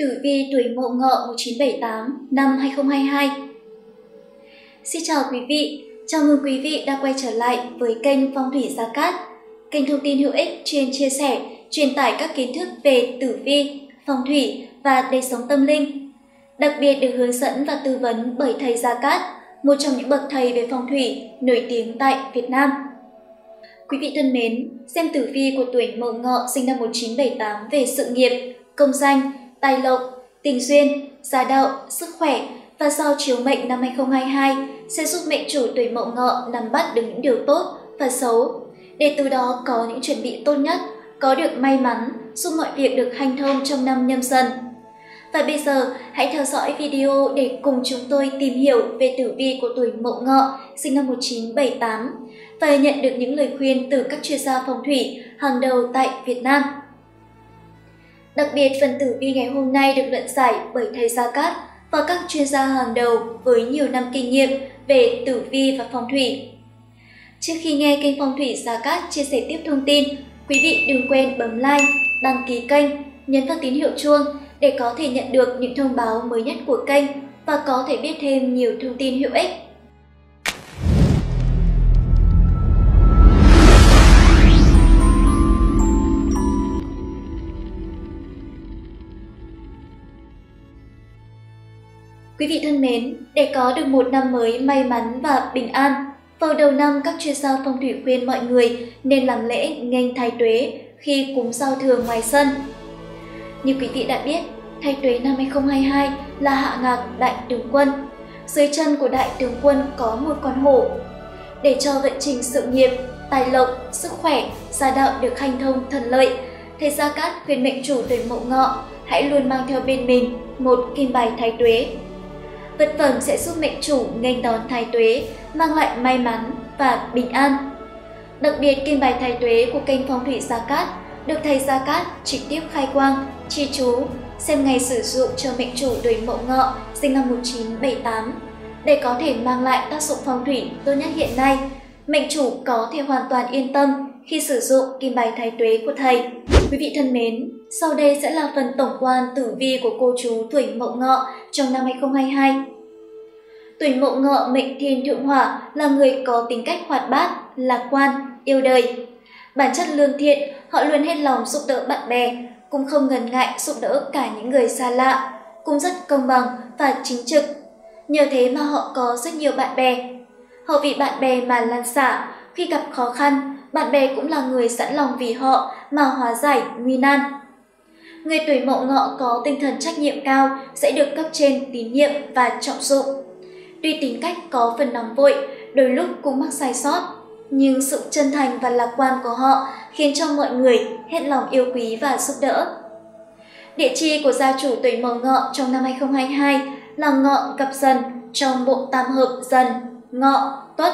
Tử vi tuổi Mậu Ngọ 1978 năm 2022. Xin chào quý vị, chào mừng quý vị đã quay trở lại với kênh Phong thủy Gia Cát, kênh thông tin hữu ích chuyên chia sẻ, truyền tải các kiến thức về tử vi, phong thủy và đời sống tâm linh. Đặc biệt được hướng dẫn và tư vấn bởi thầy Gia Cát, một trong những bậc thầy về phong thủy nổi tiếng tại Việt Nam. Quý vị thân mến, xem tử vi của tuổi Mậu Ngọ sinh năm 1978 về sự nghiệp, công danh, tài lộc, tình duyên, gia đạo, sức khỏe và sao chiếu mệnh năm 2022 sẽ giúp mệnh chủ tuổi Mậu Ngọ nắm bắt được những điều tốt và xấu để từ đó có những chuẩn bị tốt nhất, có được may mắn, giúp mọi việc được hanh thông trong năm nhâm dần. Và bây giờ, hãy theo dõi video để cùng chúng tôi tìm hiểu về tử vi của tuổi Mậu Ngọ sinh năm 1978 và nhận được những lời khuyên từ các chuyên gia phong thủy hàng đầu tại Việt Nam. Đặc biệt, phần tử vi ngày hôm nay được luận giải bởi thầy Gia Cát và các chuyên gia hàng đầu với nhiều năm kinh nghiệm về tử vi và phong thủy. Trước khi nghe kênh Phong thủy Gia Cát chia sẻ tiếp thông tin, quý vị đừng quên bấm like, đăng ký kênh, nhấn vào tín hiệu chuông để có thể nhận được những thông báo mới nhất của kênh và có thể biết thêm nhiều thông tin hữu ích. Quý vị thân mến, để có được một năm mới may mắn và bình an, vào đầu năm các chuyên gia phong thủy khuyên mọi người nên làm lễ nghênh thái tuế khi cúng giao thừa ngoài sân. Như quý vị đã biết, thái tuế năm 2022 là hạ ngạc đại tướng quân. Dưới chân của đại tướng quân có một con hổ. Để cho vận trình sự nghiệp, tài lộc, sức khỏe, gia đạo được hanh thông thuận lợi, thầy Gia Cát khuyên mệnh chủ tuổi mậu ngọ hãy luôn mang theo bên mình một kim bài thái tuế vật phẩm sẽ giúp mệnh chủ nghênh đón thái tuế, mang lại may mắn và bình an. Đặc biệt, kim bài thái tuế của kênh phong thủy Gia Cát được thầy Gia Cát trực tiếp khai quang, chi chú, xem ngày sử dụng cho mệnh chủ tuổi mậu ngọ sinh năm 1978 để có thể mang lại tác dụng phong thủy tốt nhất hiện nay. Mệnh chủ có thể hoàn toàn yên tâm khi sử dụng kim bài thái tuế của thầy. Quý vị thân mến, sau đây sẽ là phần tổng quan tử vi của cô chú tuổi Mậu Ngọ trong năm 2022. Tuổi Mậu Ngọ mệnh thiên thượng hỏa là người có tính cách hoạt bát, lạc quan, yêu đời. Bản chất lương thiện, họ luôn hết lòng giúp đỡ bạn bè, cũng không ngần ngại giúp đỡ cả những người xa lạ, cũng rất công bằng và chính trực. Nhờ thế mà họ có rất nhiều bạn bè. Họ vì bạn bè mà lan xả, khi gặp khó khăn, bạn bè cũng là người sẵn lòng vì họ mà hóa giải nguy nan. Người tuổi mậu ngọ có tinh thần trách nhiệm cao sẽ được cấp trên tín nhiệm và trọng dụng. Tuy tính cách có phần nóng vội, đôi lúc cũng mắc sai sót, nhưng sự chân thành và lạc quan của họ khiến cho mọi người hết lòng yêu quý và giúp đỡ. Địa chi của gia chủ tuổi mậu ngọ trong năm 2022 là ngọ gặp dần trong bộ tam hợp dần, ngọ, tuất.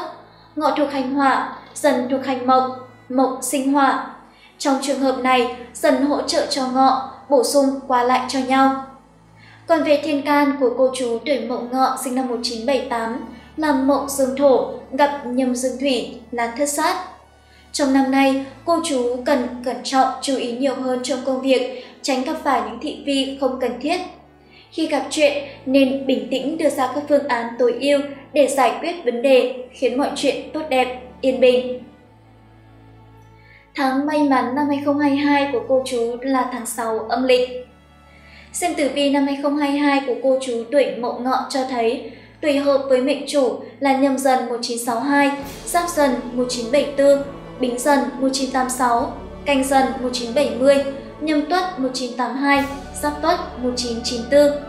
Ngọ thuộc hành hỏa, dần thuộc hành mộc, mộc sinh hỏa. Trong trường hợp này, dần hỗ trợ cho ngọ, bổ sung qua lại cho nhau. Còn về thiên can của cô chú tuổi mậu ngọ sinh năm 1978 là mậu dương thổ gặp nhâm dương thủy là thất sát. Trong năm nay, cô chú cần cẩn trọng chú ý nhiều hơn trong công việc, tránh gặp phải những thị phi không cần thiết. Khi gặp chuyện, nên bình tĩnh đưa ra các phương án tối ưu để giải quyết vấn đề, khiến mọi chuyện tốt đẹp, yên bình. Tháng may mắn năm 2022 của cô chú là tháng 6 âm lịch. Xem tử vi năm 2022 của cô chú tuổi Mậu Ngọ cho thấy tuổi hợp với mệnh chủ là nhâm dần 1962, giáp dần 1974, bính dần 1986, canh dần 1970, nhâm tuất 1982, giáp tuất 1994.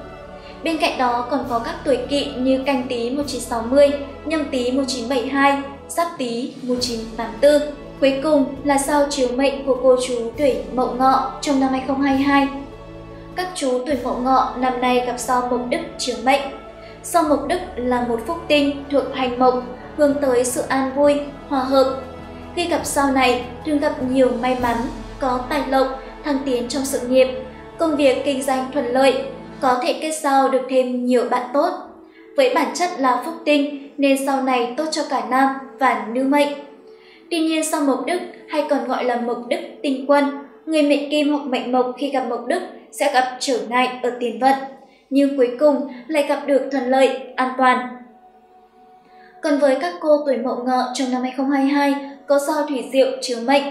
Bên cạnh đó còn có các tuổi kỵ như canh tí 1960, nhâm tí 1972, giáp tí 1984. Cuối cùng là sao chiếu mệnh của cô chú tuổi Mậu Ngọ trong năm 2022. Các chú tuổi Mậu Ngọ năm nay gặp sao Mộc Đức chiếu mệnh. Sao Mộc Đức là một phúc tinh thuộc hành mộc, hướng tới sự an vui, hòa hợp. Khi gặp sao này, thường gặp nhiều may mắn, có tài lộc, thăng tiến trong sự nghiệp, công việc kinh doanh thuận lợi, có thể kết giao được thêm nhiều bạn tốt. Với bản chất là phúc tinh nên sau này tốt cho cả nam và nữ mệnh. Tuy nhiên sau mộc đức hay còn gọi là mộc đức tinh quân, người mệnh kim hoặc mệnh mộc khi gặp mộc đức sẽ gặp trở ngại ở tiền vận, nhưng cuối cùng lại gặp được thuận lợi, an toàn. Còn với các cô tuổi mậu ngọ trong năm 2022 có sao thủy diệu chiếu mệnh.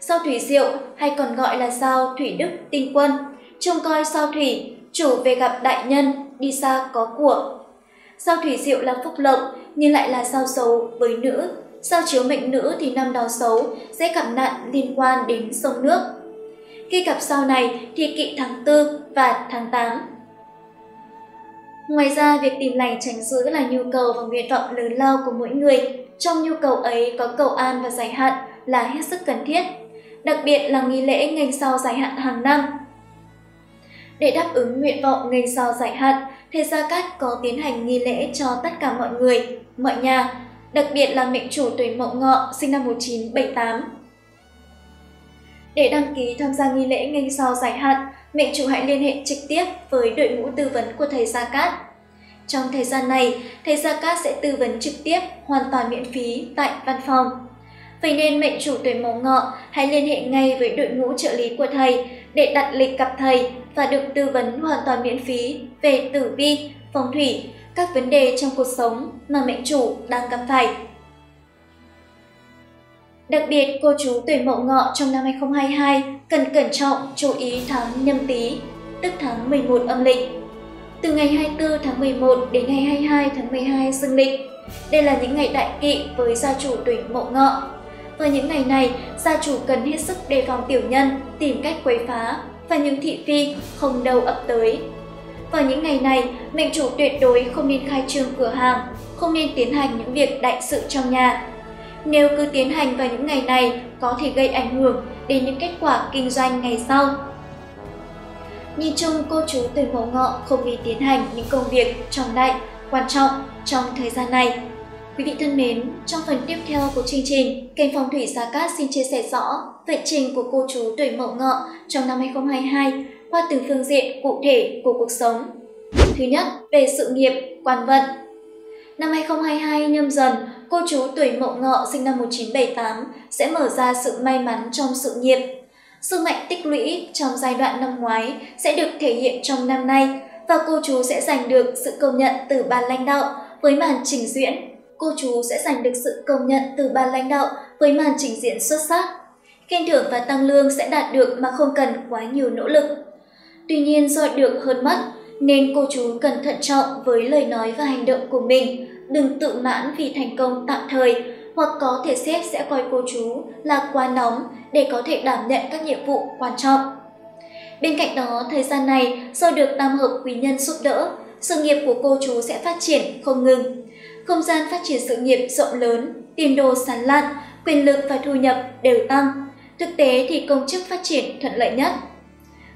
Sao thủy diệu hay còn gọi là sao thủy đức tinh quân, trông coi sao thủy, chủ về gặp đại nhân, đi xa có của. Sao thủy diệu là phúc lộc nhưng lại là sao xấu với nữ. Sao chiếu mệnh nữ thì năm đó xấu, sẽ gặp nạn liên quan đến sông nước. Khi gặp sao này thì kỵ tháng 4 và tháng 8 Ngoài ra, việc tìm lành tránh giữ là nhu cầu và nguyện vọng lớn lao của mỗi người. Trong nhu cầu ấy có cầu an và giải hạn là hết sức cần thiết, đặc biệt là nghi lễ ngành sau giải hạn hàng năm. Để đáp ứng nguyện vọng ngành sau giải hạn, Thế Gia Cát có tiến hành nghi lễ cho tất cả mọi người, mọi nhà, đặc biệt là mệnh chủ tuổi Mậu Ngọ sinh năm 1978. Để đăng ký tham gia nghi lễ ngay sau giải hạn, mệnh chủ hãy liên hệ trực tiếp với đội ngũ tư vấn của thầy Gia Cát. Trong thời gian này, thầy Gia Cát sẽ tư vấn trực tiếp hoàn toàn miễn phí tại văn phòng. Vậy nên mệnh chủ tuổi mậu ngọ hãy liên hệ ngay với đội ngũ trợ lý của thầy để đặt lịch gặp thầy và được tư vấn hoàn toàn miễn phí về tử vi, phong thủy, các vấn đề trong cuộc sống mà mệnh chủ đang gặp phải. Đặc biệt, cô chú tuổi mậu ngọ trong năm 2022 cần cẩn trọng chú ý tháng nhâm tý, tức tháng 11 âm lịch. Từ ngày 24 tháng 11 đến ngày 22 tháng 12 dương lịch, đây là những ngày đại kỵ với gia chủ tuổi mậu ngọ. Vào những ngày này, gia chủ cần hết sức đề phòng tiểu nhân, tìm cách quấy phá và những thị phi không đầu ập tới. Vào những ngày này, mệnh chủ tuyệt đối không nên khai trương cửa hàng, không nên tiến hành những việc đại sự trong nhà, nếu cứ tiến hành vào những ngày này có thể gây ảnh hưởng đến những kết quả kinh doanh ngày sau. Nhìn chung, cô chú tuổi mẫu ngọ không nên tiến hành những công việc trọng đại, quan trọng trong thời gian này. Quý vị thân mến, trong phần tiếp theo của chương trình, kênh Phong thủy Gia Cát xin chia sẻ rõ vận trình của cô chú tuổi mậu ngọ trong năm 2022 qua từng phương diện cụ thể của cuộc sống. Thứ nhất, về sự nghiệp, quan vận. Năm 2022 nhâm dần, cô chú tuổi mậu ngọ sinh năm 1978 sẽ mở ra sự may mắn trong sự nghiệp. Sức mạnh tích lũy trong giai đoạn năm ngoái sẽ được thể hiện trong năm nay và cô chú sẽ giành được sự công nhận từ ban lãnh đạo với màn trình diễn. Cô chú sẽ giành được sự công nhận từ ban lãnh đạo với màn trình diễn xuất sắc. Khen thưởng và tăng lương sẽ đạt được mà không cần quá nhiều nỗ lực. Tuy nhiên do được hơn mất, nên cô chú cần thận trọng với lời nói và hành động của mình, đừng tự mãn vì thành công tạm thời, hoặc có thể sếp sẽ coi cô chú là quá nóng để có thể đảm nhận các nhiệm vụ quan trọng. Bên cạnh đó, thời gian này do được tam hợp quý nhân giúp đỡ, sự nghiệp của cô chú sẽ phát triển không ngừng. Không gian phát triển sự nghiệp rộng lớn, tiền đồ sán lạn, quyền lực và thu nhập đều tăng. Thực tế thì công chức phát triển thuận lợi nhất.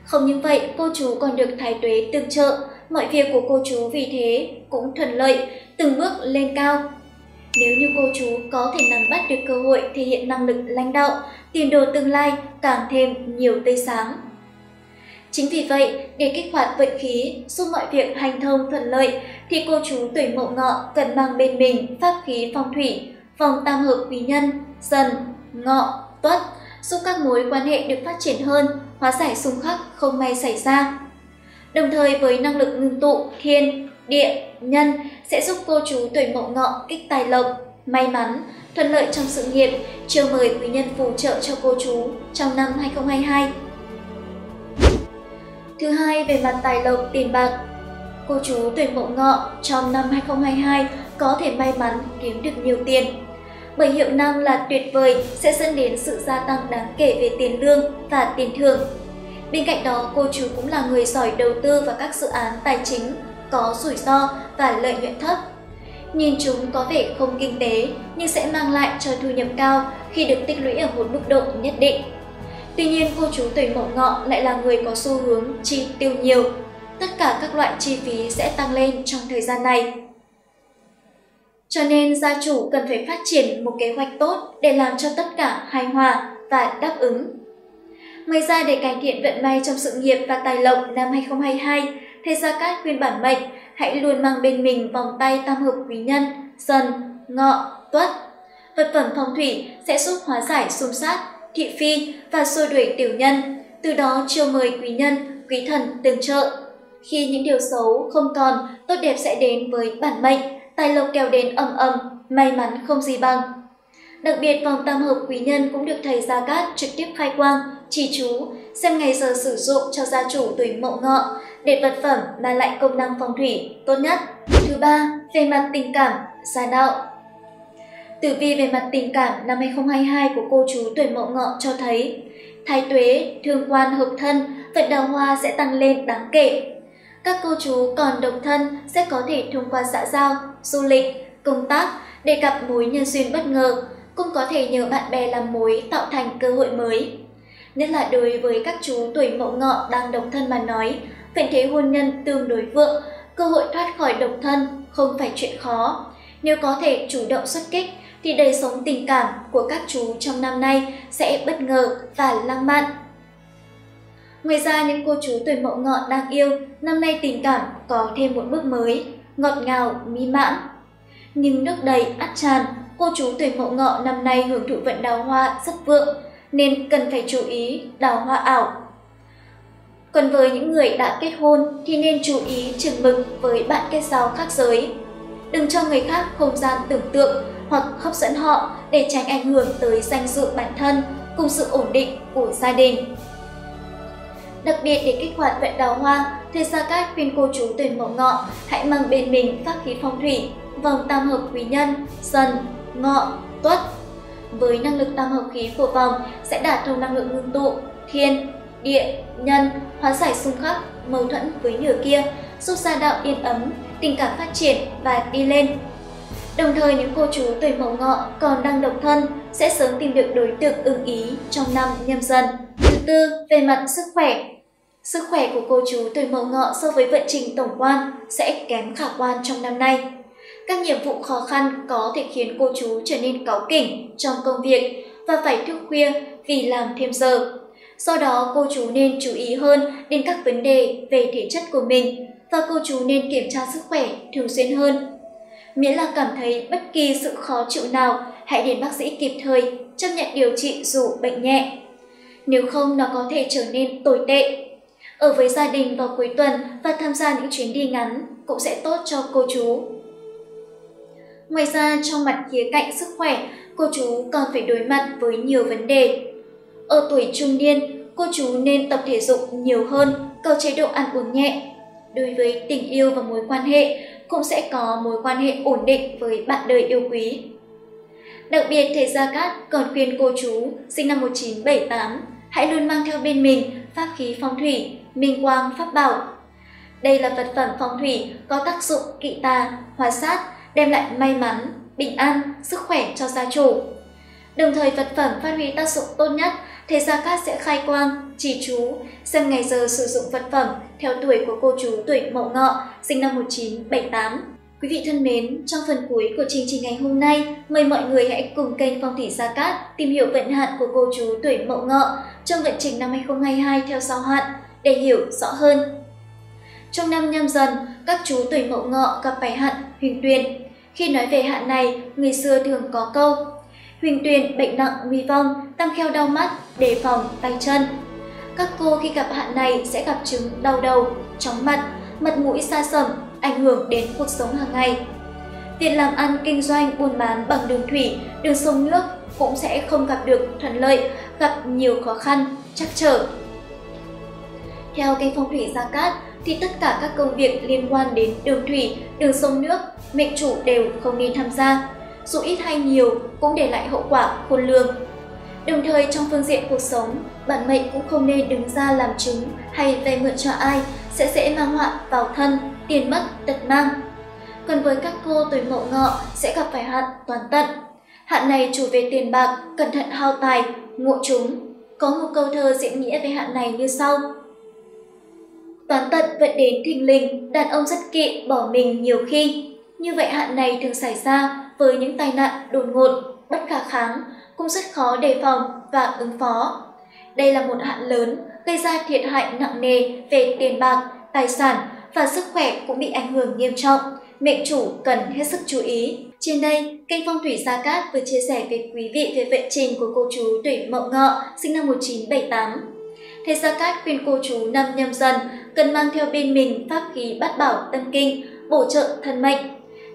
Không những vậy, cô chú còn được thái tuế tương trợ, mọi việc của cô chú vì thế cũng thuận lợi, từng bước lên cao. Nếu như cô chú có thể nắm bắt được cơ hội thể hiện năng lực lãnh đạo, tiền đồ tương lai càng thêm nhiều tươi sáng. Chính vì vậy, để kích hoạt vận khí, giúp mọi việc hành thông thuận lợi, thì cô chú tuổi mậu ngọ cần mang bên mình pháp khí phong thủy, vòng tam hợp quý nhân, dần, ngọ, tuất, giúp các mối quan hệ được phát triển hơn, hóa giải xung khắc không may xảy ra. Đồng thời với năng lực ngưng tụ, thiên, địa, nhân sẽ giúp cô chú tuổi mậu ngọ kích tài lộc, may mắn, thuận lợi trong sự nghiệp, chiều mời quý nhân phù trợ cho cô chú trong năm 2022. Thứ hai về mặt tài lộc tiền bạc, cô chú tuổi mậu ngọ trong năm 2022 có thể may mắn kiếm được nhiều tiền bởi hiệu năng là tuyệt vời sẽ dẫn đến sự gia tăng đáng kể về tiền lương và tiền thưởng. Bên cạnh đó, cô chú cũng là người giỏi đầu tư vào các dự án tài chính, có rủi ro và lợi nhuận thấp. Nhìn chúng có vẻ không kinh tế nhưng sẽ mang lại cho thu nhập cao khi được tích lũy ở một mức độ nhất định. Tuy nhiên, cô chú tuổi mậu ngọ lại là người có xu hướng chi tiêu nhiều. Tất cả các loại chi phí sẽ tăng lên trong thời gian này. Cho nên gia chủ cần phải phát triển một kế hoạch tốt để làm cho tất cả hài hòa và đáp ứng. Ngoài ra để cải thiện vận may trong sự nghiệp và tài lộc năm 2022, thầy Gia Cát khuyên bản mệnh hãy luôn mang bên mình vòng tay tam hợp quý nhân, dần, ngọ, tuất. Vật phẩm phong thủy sẽ giúp hóa giải xung sát, thị phi và xua đuổi tiểu nhân, từ đó chiêu mời quý nhân quý thần tương trợ. Khi những điều xấu không còn, tốt đẹp sẽ đến với bản mệnh, tài lộc kéo đến ầm ầm, may mắn không gì bằng. Đặc biệt vòng tam hợp quý nhân cũng được thầy Gia Cát trực tiếp khai quang, chỉ chú, xem ngày giờ sử dụng cho gia chủ tuổi mậu ngọ để vật phẩm mang lại công năng phong thủy tốt nhất. Thứ ba, về mặt tình cảm, gia đạo. Tử vi về mặt tình cảm năm 2022 của cô chú tuổi mậu ngọ cho thấy thái tuế, thương quan hợp thân, vận đào hoa sẽ tăng lên đáng kể. Các cô chú còn độc thân sẽ có thể thông qua xã giao, du lịch, công tác để gặp mối nhân duyên bất ngờ, cũng có thể nhờ bạn bè làm mối tạo thành cơ hội mới. Nhất là đối với các chú tuổi mậu ngọ đang độc thân mà nói, vận thế hôn nhân tương đối vượng, cơ hội thoát khỏi độc thân không phải chuyện khó. Nếu có thể chủ động xuất kích thì đời sống tình cảm của các chú trong năm nay sẽ bất ngờ và lãng mạn. Ngoài ra những cô chú tuổi mậu ngọ đang yêu, năm nay tình cảm có thêm một bước mới, ngọt ngào, mỹ mãn. Nhưng nước đầy ắt tràn, cô chú tuổi mậu ngọ năm nay hưởng thụ vận đào hoa rất vượng, nên cần phải chú ý đào hoa ảo. Còn với những người đã kết hôn thì nên chú ý chừng mực với bạn kết giao khác giới. Đừng cho người khác không gian tưởng tượng hoặc hấp dẫn họ để tránh ảnh hưởng tới danh dự bản thân cùng sự ổn định của gia đình. Đặc biệt để kích hoạt vận đào hoa, thầy Gia Cát khuyên cô chú tuổi mậu ngọ hãy mang bên mình pháp khí phong thủy, vòng tam hợp quý nhân, dần, ngọ, tuất. Với năng lực tam hợp khí của vòng sẽ đạt thông năng lượng ngưng tụ, thiên, địa, nhân, hóa giải xung khắc, mâu thuẫn với nửa kia, giúp gia đạo yên ấm, tình cảm phát triển và đi lên. Đồng thời những cô chú tuổi mậu ngọ còn đang độc thân sẽ sớm tìm được đối tượng ưng ý trong năm nhâm dần. Thứ tư, về mặt sức khỏe. Sức khỏe của cô chú tuổi mậu ngọ so với vận trình tổng quan sẽ kém khả quan trong năm nay. Các nhiệm vụ khó khăn có thể khiến cô chú trở nên cáu kỉnh trong công việc và phải thức khuya vì làm thêm giờ. Do đó cô chú nên chú ý hơn đến các vấn đề về thể chất của mình và cô chú nên kiểm tra sức khỏe thường xuyên hơn. Miễn là cảm thấy bất kỳ sự khó chịu nào, hãy đến bác sĩ kịp thời, chấp nhận điều trị dù bệnh nhẹ. Nếu không nó có thể trở nên tồi tệ. Ở với gia đình vào cuối tuần và tham gia những chuyến đi ngắn cũng sẽ tốt cho cô chú. Ngoài ra trong mặt khía cạnh sức khỏe, cô chú còn phải đối mặt với nhiều vấn đề. Ở tuổi trung niên, cô chú nên tập thể dục nhiều hơn, cầu chế độ ăn uống nhẹ. Đối với tình yêu và mối quan hệ, cũng sẽ có mối quan hệ ổn định với bạn đời yêu quý. Đặc biệt, thầy Gia Cát còn khuyên cô chú sinh năm 1978 hãy luôn mang theo bên mình pháp khí phong thủy, minh quang pháp bảo. Đây là vật phẩm phong thủy có tác dụng kỵ tà, hóa sát, đem lại may mắn, bình an, sức khỏe cho gia chủ. Đồng thời vật phẩm phát huy tác dụng tốt nhất, thầy Gia Cát sẽ khai quang, chỉ chú, xem ngày giờ sử dụng vật phẩm theo tuổi của cô chú tuổi Mậu Ngọ, sinh năm 1978. Quý vị thân mến, trong phần cuối của chương trình ngày hôm nay, mời mọi người hãy cùng kênh Phong thủy Gia Cát tìm hiểu vận hạn của cô chú tuổi Mậu Ngọ trong vận trình năm 2022 theo sao hạn để hiểu rõ hơn. Trong năm nhâm dần, các chú tuổi Mậu Ngọ gặp phải hạn huyền tuyền. Khi nói về hạn này, người xưa thường có câu Huỳnh Tuyền bệnh nặng nguy vong, tăng kheo đau mắt, đề phòng tay chân. Các cô khi gặp hạn này sẽ gặp chứng đau đầu, chóng mặt, mặt mũi xa sầm, ảnh hưởng đến cuộc sống hàng ngày. Việc làm ăn kinh doanh buôn bán bằng đường thủy, đường sông nước cũng sẽ không gặp được thuận lợi, gặp nhiều khó khăn, chắc trở. Theo kênh phong thủy Gia Cát, thì tất cả các công việc liên quan đến đường thủy, đường sông nước, mệnh chủ đều không nên tham gia dù ít hay nhiều cũng để lại hậu quả khôn lường. Đồng thời trong phương diện cuộc sống, bản mệnh cũng không nên đứng ra làm chứng hay vay mượn cho ai sẽ dễ mang họa vào thân, tiền mất, tật mang. Còn với các cô tuổi mậu ngọ sẽ gặp phải hạn toàn tận. Hạn này chủ về tiền bạc, cẩn thận hao tài, ngộ chúng. Có một câu thơ diễn nghĩa về hạn này như sau. Toán tận vẫn đến thình lình, đàn ông rất kỵ bỏ mình nhiều khi. Như vậy hạn này thường xảy ra với những tai nạn đột ngột, bất khả kháng, cũng rất khó đề phòng và ứng phó. Đây là một hạn lớn, gây ra thiệt hại nặng nề về tiền bạc, tài sản và sức khỏe cũng bị ảnh hưởng nghiêm trọng. Mệnh chủ cần hết sức chú ý. Trên đây, kênh Phong thủy Gia Cát vừa chia sẻ với quý vị về vận trình của cô chú tuổi Mậu Ngọ, sinh năm 1978. Thầy Gia Cát khuyên cô chú năm nhâm dần cần mang theo bên mình pháp khí bát bảo tâm kinh, bổ trợ thân mệnh.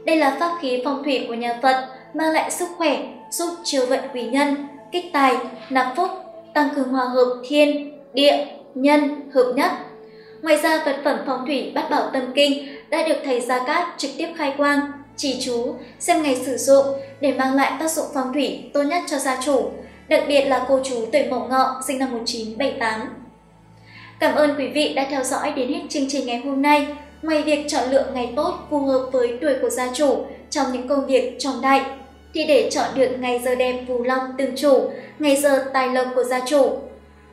Đây là pháp khí phong thủy của nhà Phật, mang lại sức khỏe, giúp chiêu vận quý nhân, kích tài, nạp phúc, tăng cường hòa hợp thiên, địa, nhân hợp nhất. Ngoài ra, vật phẩm phong thủy bát bảo tâm kinh đã được thầy Gia Cát trực tiếp khai quang, chỉ chú, xem ngày sử dụng để mang lại tác dụng phong thủy tốt nhất cho gia chủ, đặc biệt là cô chú tuổi mậu ngọ sinh năm 1978. Cảm ơn quý vị đã theo dõi đến hết chương trình ngày hôm nay. Ngoài việc chọn lựa ngày tốt phù hợp với tuổi của gia chủ trong những công việc trọng đại, thì để chọn được ngày giờ đẹp phù long tương chủ, ngày giờ tài lộc của gia chủ,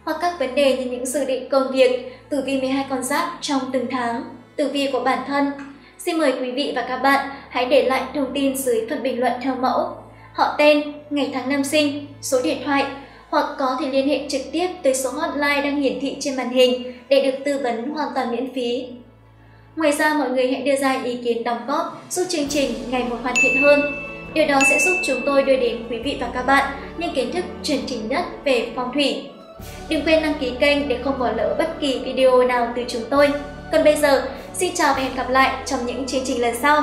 hoặc các vấn đề như những dự định công việc, tử vi 12 con giáp trong từng tháng, tử vi của bản thân. Xin mời quý vị và các bạn hãy để lại thông tin dưới phần bình luận theo mẫu, họ tên, ngày tháng năm sinh, số điện thoại hoặc có thể liên hệ trực tiếp tới số hotline đang hiển thị trên màn hình để được tư vấn hoàn toàn miễn phí. Ngoài ra mọi người hãy đưa ra ý kiến đóng góp giúp chương trình ngày một hoàn thiện hơn. Điều đó sẽ giúp chúng tôi đưa đến quý vị và các bạn những kiến thức chuẩn chỉnh nhất về phong thủy. Đừng quên đăng ký kênh để không bỏ lỡ bất kỳ video nào từ chúng tôi. Còn bây giờ, xin chào và hẹn gặp lại trong những chương trình lần sau.